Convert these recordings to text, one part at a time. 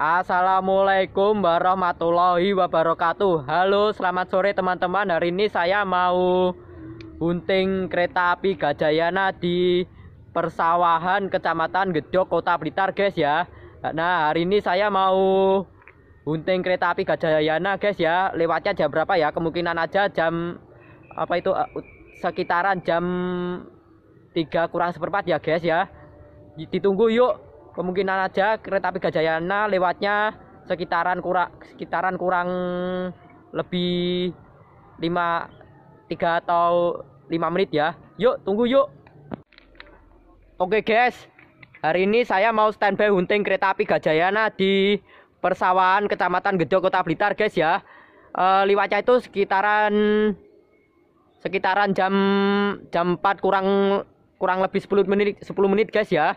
Assalamualaikum warahmatullahi wabarakatuh. Halo selamat sore teman-teman. Hari ini saya mau Bunting kereta api Gajayana Di persawahan kecamatan Gedok kota Blitar guys ya. Nah hari ini saya mau Bunting kereta api Gajayana guys ya. Lewatnya jam berapa ya? Kemungkinan aja jam Apa itu uh, Sekitaran jam 3 kurang seperempat ya guys ya. Ditunggu yuk kemungkinan aja kereta api Gajayana lewatnya sekitaran kurang sekitaran kurang lebih 5 3 atau 5 menit ya. Yuk, tunggu yuk. Oke, guys. Hari ini saya mau standby hunting kereta api Gajayana di persawahan Kecamatan Gedok Kota Blitar, guys ya. E, lewatnya itu sekitaran sekitaran jam jam 4 kurang kurang lebih 10 menit 10 menit guys ya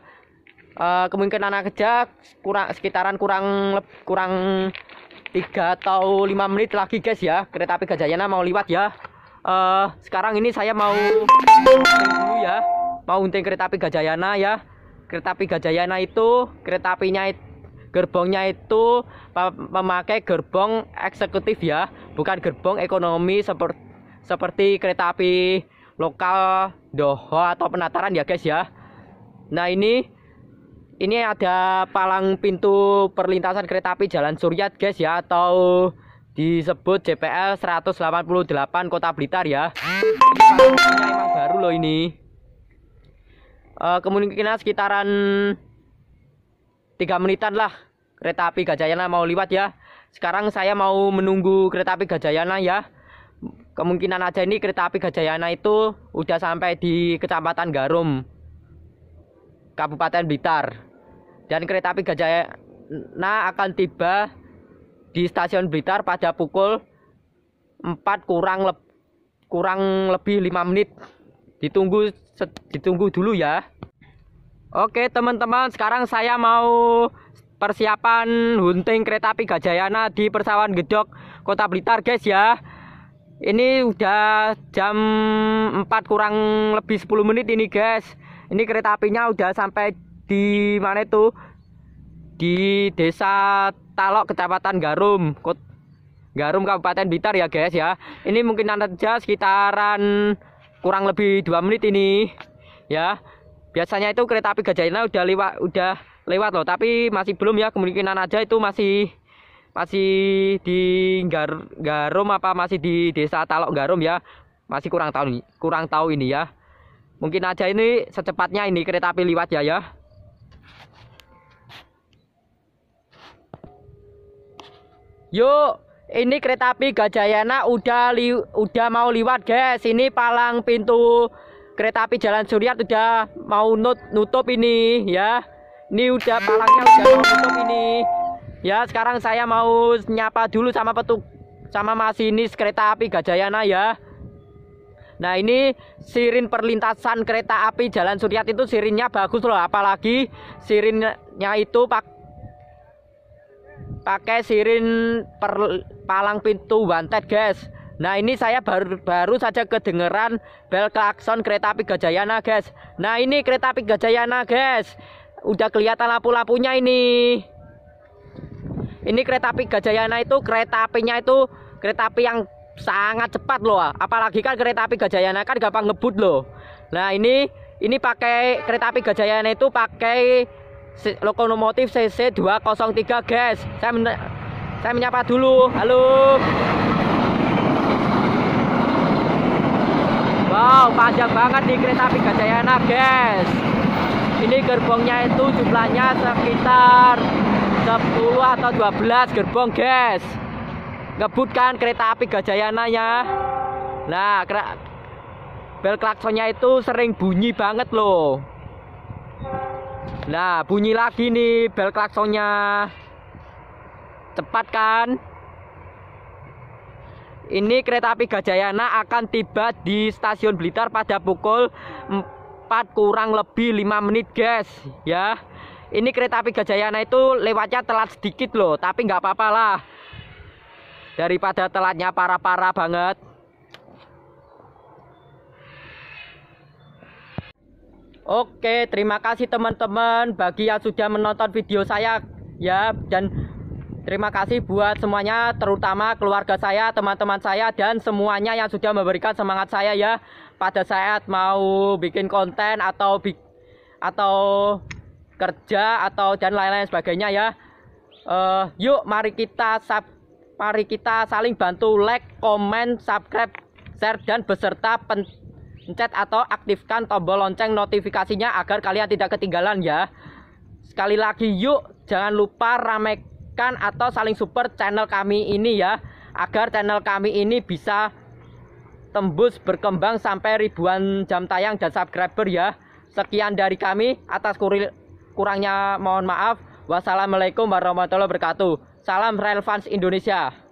uh, kemungkinan kerja kurang sekitaran kurang kurang tiga atau lima menit lagi guys ya. Kereta api Gajayana mau lewat ya. Uh, sekarang ini saya mau dulu ya. Mau unting kereta api Gajayana ya. Kereta api Gajayana itu kereta apinya gerbongnya itu memakai gerbong eksekutif ya. Bukan gerbong ekonomi seperti seperti kereta api lokal doho atau penataran ya guys ya. Nah ini ini ada palang pintu perlintasan kereta api Jalan Suryat guys ya atau disebut JPL 188 Kota Blitar ya. Ini emang baru loh ini. Uh, kemungkinan sekitaran 3 menitan lah kereta api Gajayana mau lewat ya. Sekarang saya mau menunggu kereta api Gajayana ya. Kemungkinan aja ini kereta api Gajayana itu udah sampai di Kecamatan Garum. Kabupaten Blitar dan kereta api Gajayana akan tiba di stasiun Blitar pada pukul 4 kurang le kurang lebih 5 menit. Ditunggu ditunggu dulu ya. Oke, teman-teman, sekarang saya mau persiapan hunting kereta api Gajayana di Persawahan Gedok, Kota Blitar, guys ya. Ini udah jam 4 kurang lebih 10 menit ini, guys. Ini kereta apinya udah sampai di mana itu? Di desa Talok kecamatan Garum Kot Garum Kabupaten Blitar ya guys ya. Ini mungkin aja sekitaran kurang lebih dua menit ini ya. Biasanya itu kereta api Gajayana udah lewat udah lewat loh. Tapi masih belum ya kemungkinan aja itu masih masih di Gar, Garum apa masih di desa Talok Garum ya. Masih kurang tahu kurang tahu ini ya. Mungkin aja ini secepatnya ini kereta api lewat ya ya Yuk, ini kereta api Gajayana udah li, udah mau liwat, guys. Ini palang pintu kereta api Jalan Suryat udah mau nut, nutup ini, ya. Ini udah palangnya udah mau nutup ini. Ya, sekarang saya mau nyapa dulu sama petuk sama masinis kereta api Gajayana ya. Nah ini sirin perlintasan kereta api Jalan Suryat itu sirinnya bagus loh apalagi sirinnya itu pak pakai sirin per palang pintu wanted guys Nah ini saya baru baru saja kedengeran bel klakson kereta api Gajayana guys Nah ini kereta api Gajayana guys Udah kelihatan lampu-lampunya ini. Ini kereta api Gajayana itu kereta apinya itu kereta api yang sangat cepat loh Apalagi kan kereta api Gajayana kan gampang ngebut loh. Nah ini ini pakai kereta api Gajayana itu pakai lokomotif CC 203 guys. Saya men saya menyapa dulu. Halo. Wow panjang banget di kereta api Gajayana guys. Ini gerbongnya itu jumlahnya sekitar 10 atau 12 gerbong guys. Ngebutkan kereta api Gajayana ya? Nah bel klaksonnya itu sering bunyi banget loh Nah, bunyi lagi nih bel klaksonnya. Cepat kan? Ini kereta api Gajayana akan tiba di stasiun Blitar pada pukul 4 kurang lebih 5 menit, guys. Ya. Ini kereta api Gajayana itu lewatnya telat sedikit loh, tapi nggak apa-apa lah. Daripada telatnya parah-parah banget. Oke, terima kasih teman-teman bagi yang sudah menonton video saya ya dan Terima kasih buat semuanya, terutama keluarga saya, teman-teman saya, dan semuanya yang sudah memberikan semangat saya ya pada saat mau bikin konten atau atau kerja atau dan lain-lain sebagainya ya. Uh, yuk, mari kita sub, mari kita saling bantu like, komen, subscribe, share dan beserta pencet atau aktifkan tombol lonceng notifikasinya agar kalian tidak ketinggalan ya. Sekali lagi yuk, jangan lupa ramekan kan atau saling support channel kami ini ya agar channel kami ini bisa tembus berkembang sampai ribuan jam tayang dan subscriber ya. Sekian dari kami atas kurangnya mohon maaf. Wassalamualaikum warahmatullahi wabarakatuh. Salam relevans Indonesia